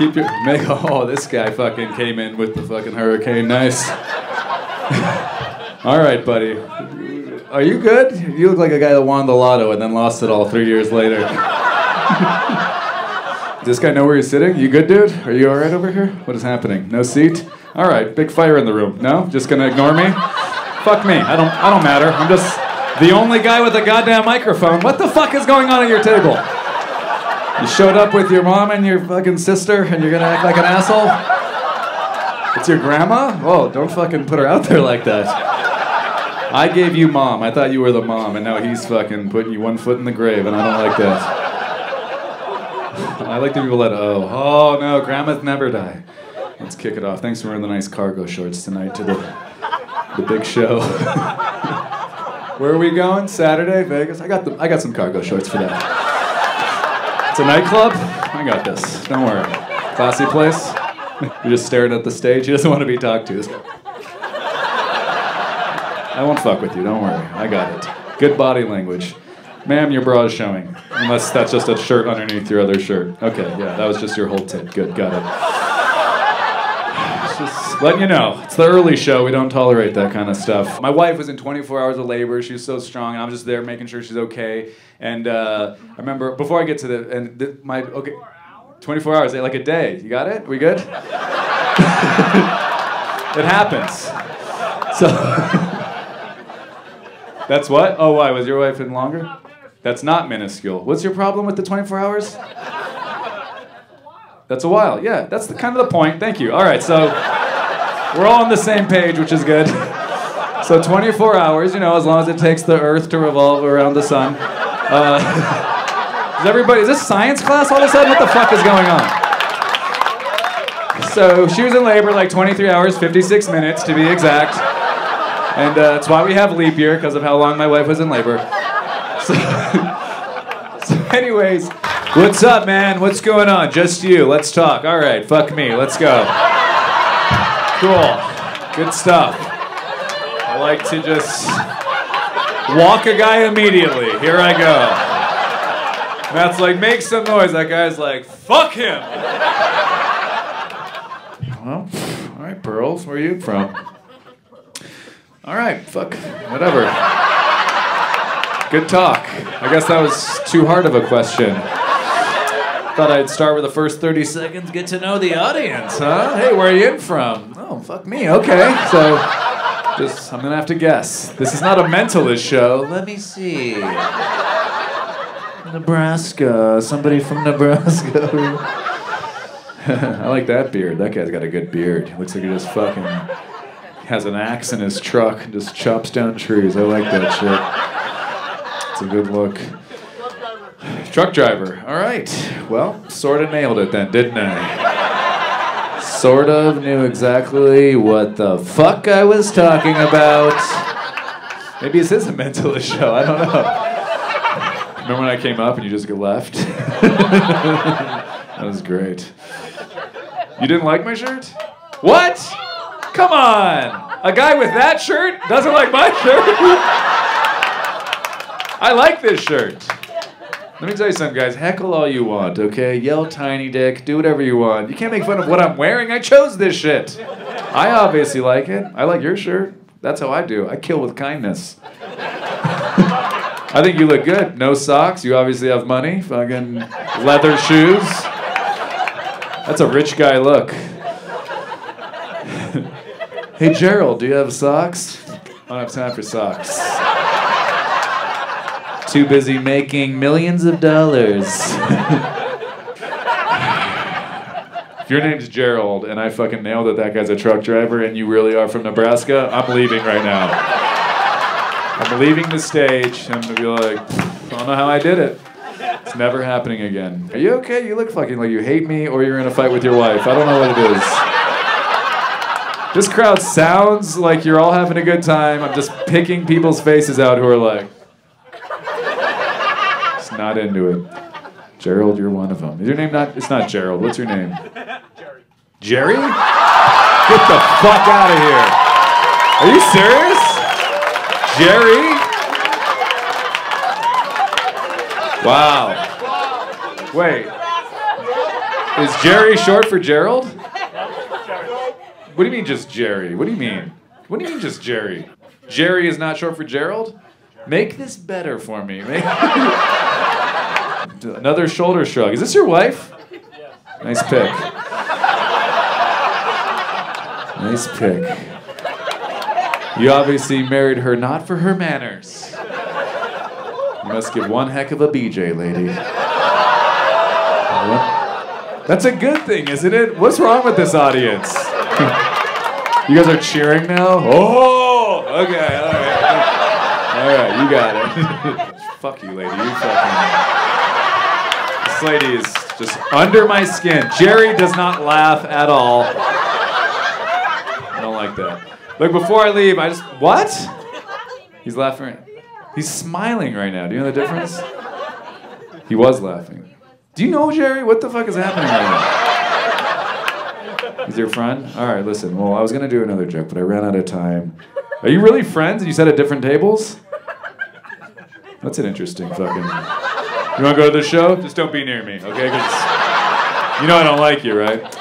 Keep your make. Oh, this guy fucking came in with the fucking hurricane. Nice. all right, buddy. Are you good? You look like a guy that won the lotto and then lost it all three years later. Does this guy know where he's sitting? You good, dude? Are you all right over here? What is happening? No seat? All right, big fire in the room. No? Just gonna ignore me? Fuck me. I don't. I don't matter. I'm just the only guy with a goddamn microphone. What the fuck is going on at your table? You showed up with your mom and your fucking sister, and you're gonna act like an asshole? It's your grandma? Oh, don't fucking put her out there like that. I gave you mom. I thought you were the mom, and now he's fucking putting you one foot in the grave, and I don't like that. I like the people that oh, oh no, grandmas never die. Let's kick it off. Thanks for wearing the nice cargo shorts tonight to the the big show. Where are we going? Saturday, Vegas. I got the I got some cargo shorts for that. It's a nightclub? I got this. Don't worry. Classy place. You're just staring at the stage. He doesn't want to be talked to. I won't fuck with you. Don't worry. I got it. Good body language. Ma'am, your bra is showing. Unless that's just a shirt underneath your other shirt. Okay, yeah, that was just your whole tip. Good, got it. Letting you know. It's the early show. We don't tolerate that kind of stuff. My wife was in 24 hours of labor. She was so strong. and I'm just there making sure she's okay. And uh, I remember before I get to the and the, my okay, 24 hours, like a day. You got it? We good? it happens. So that's what? Oh, why was your wife in longer? That's not minuscule. What's your problem with the 24 hours? That's a while. Yeah, that's the kind of the point. Thank you. All right, so we're all on the same page, which is good. So 24 hours, you know, as long as it takes the Earth to revolve around the sun. Uh, is everybody? Is this science class all of a sudden? What the fuck is going on? So she was in labor like 23 hours, 56 minutes to be exact. And uh, that's why we have leap year because of how long my wife was in labor. So, so, anyways, what's up, man? What's going on? Just you. Let's talk. All right, fuck me. Let's go. Cool. Good stuff. I like to just walk a guy immediately. Here I go. Matt's like, make some noise. That guy's like, fuck him. Well, all right, Pearls, where are you from? All right, fuck, whatever. Good talk. I guess that was too hard of a question. Thought I'd start with the first 30 seconds, get to know the audience, huh? Hey, where are you from? Oh, fuck me, okay. So, just, I'm gonna have to guess. This is not a mentalist show. Let me see. Nebraska. Somebody from Nebraska. I like that beard. That guy's got a good beard. Looks like he just fucking has an axe in his truck and just chops down trees. I like that shit. It's a good look. Truck driver. All right. Well, sort of nailed it then, didn't I? Sort of knew exactly what the fuck I was talking about. Maybe this is a mentalist show. I don't know. Remember when I came up and you just left? that was great. You didn't like my shirt? What? Come on! A guy with that shirt doesn't like my shirt? I like this shirt. Let me tell you something, guys. Heckle all you want, okay? Yell tiny dick, do whatever you want. You can't make fun of what I'm wearing. I chose this shit. I obviously like it. I like your shirt. That's how I do. I kill with kindness. I think you look good. No socks. You obviously have money. Fucking leather shoes. That's a rich guy look. hey, Gerald, do you have socks? I don't have time for socks. Too busy making millions of dollars. if your name's Gerald and I fucking nailed that that guy's a truck driver and you really are from Nebraska, I'm leaving right now. I'm leaving the stage. I'm gonna be like, I don't know how I did it. It's never happening again. Are you okay? You look fucking like you hate me or you're in a fight with your wife. I don't know what it is. This crowd sounds like you're all having a good time. I'm just picking people's faces out who are like, not into it. Gerald, you're one of them. Is your name not? It's not Gerald. What's your name? Jerry. Jerry? Get the fuck out of here. Are you serious? Jerry? Wow. Wait. Is Jerry short for Gerald? What do you mean just Jerry? What do you mean? What do you mean just Jerry? Jerry is not short for Gerald? Make this better for me. Make... Another shoulder shrug. Is this your wife? Nice pick. Nice pick. You obviously married her not for her manners. You must give one heck of a BJ, lady. That's a good thing, isn't it? What's wrong with this audience? you guys are cheering now? Oh! Okay, alright. Alright, you got it. Fuck you, lady. You fucking. This lady is just under my skin. Jerry does not laugh at all. I don't like that. Look, before I leave, I just. What? He's laughing. He's smiling right now. Do you know the difference? He was laughing. Do you know Jerry? What the fuck is happening right now? He's your friend? All right, listen. Well, I was gonna do another joke, but I ran out of time. Are you really friends? You said at different tables? That's an interesting fucking. You wanna go to the show? Just don't be near me, okay? 'Cause you know I don't like you, right?